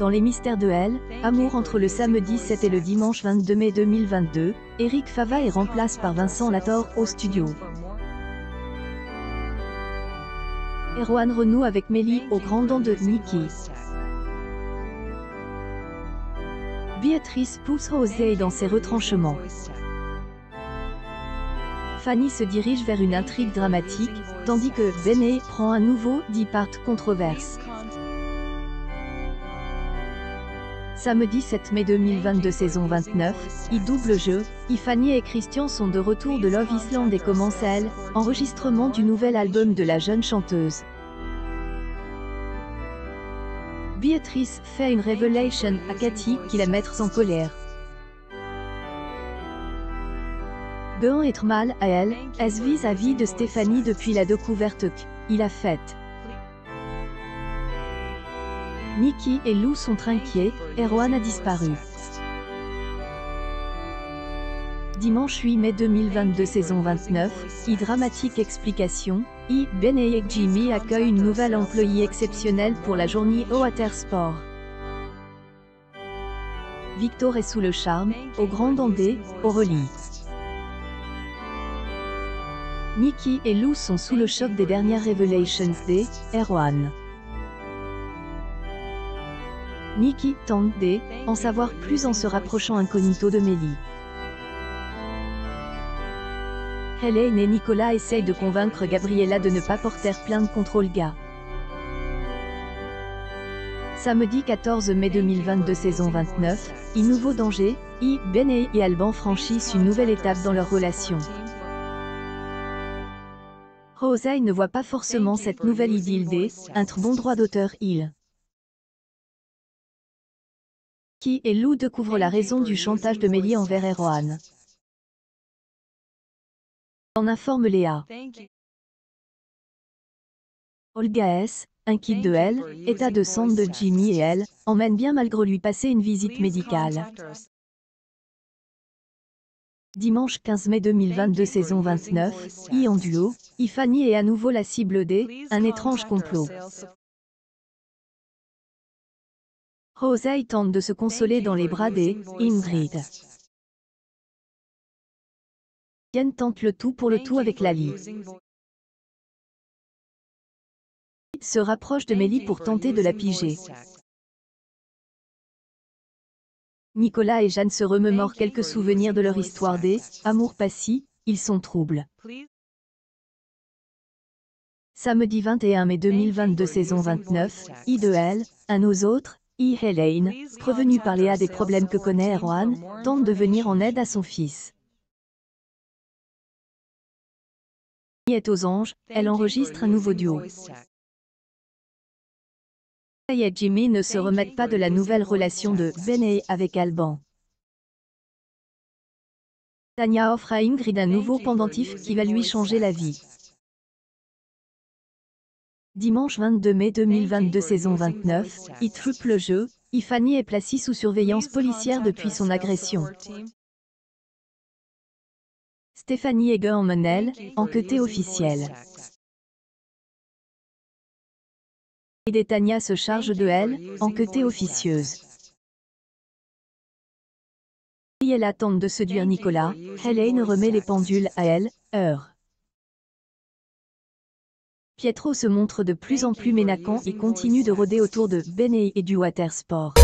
Dans les mystères de Elle, Amour entre le samedi 7 et le dimanche 22 mai 2022, Eric Fava est remplacé par Vincent Lator au studio. Erwan renoue avec Mélie au grand dent de Nikki. Béatrice pousse José dans ses retranchements. Fanny se dirige vers une intrigue dramatique, tandis que Benet prend un nouveau départ controverse. Samedi 7 mai 2022 saison 29, I double jeu, Fanny et Christian sont de retour de Love Island et commence elle, enregistrement du nouvel album de la jeune chanteuse. Béatrice fait une révélation à Cathy qui la mettre en colère. Bean être mal à elle, est vis-à-vis de Stéphanie depuis la découverte qu'il a faite. Nikki et Lou sont inquiets, Erwan a disparu. Dimanche 8 mai 2022 saison 29, I dramatique explication, I Ben et Jimmy accueillent une nouvelle employée exceptionnelle pour la journée au Watersport. Victor est sous le charme, au Grand Dandé, Aurélie. Nikki et Lou sont sous le choc des dernières Revelations des Erwan. Nikki tente en savoir plus en se rapprochant incognito de Mélie. Hélène et Nicolas essayent de convaincre Gabriella de ne pas porter plainte contre Olga. Samedi 14 mai 2022 saison 29, I Nouveau Danger, I, Ben et Alban franchissent une nouvelle étape dans leur relation. Rosé ne voit pas forcément cette nouvelle idylle des, un bon droit d'auteur il. Qui et Lou découvrent la raison du chantage de Mélie envers Erwan. En informe Léa. Olga S., inquiète de elle, état de santé de Jimmy et elle, emmène bien malgré lui passer une visite médicale. Dimanche 15 mai 2022 saison 29, I en duo, I Fanny est à nouveau la cible des « Un étrange complot ». Rosé tente de se consoler dans les bras des Ingrid. Yen tente le tout pour le tout avec Lali. Se rapproche de Mélie pour tenter de la piger. Nicolas et Jeanne se remémorent quelques souvenirs de leur histoire des amours passés, ils sont troubles. Samedi 21 mai 2022 saison 29, I de elle, un aux autres, E. Helene, prévenue par Léa des problèmes que connaît Erwan, tente de venir en aide à son fils. est aux anges, elle enregistre un nouveau duo. et Jimmy ne se remettent pas de la nouvelle relation de Ben avec Alban. Tania offre à Ingrid un nouveau pendentif qui va lui changer la vie. Dimanche 22 mai 2022 saison 29, I triple jeu, Fanny est placée sous surveillance policière depuis son agression. Stéphanie Eger en Menel, enquêtée officielle. Et Tania se charge de elle, enquêtée officieuse. Et elle attend de séduire Nicolas, Hélène remet les pendules à elle, heure. Pietro se montre de plus en plus ménacant et continue de rôder autour de Benet et du Watersport.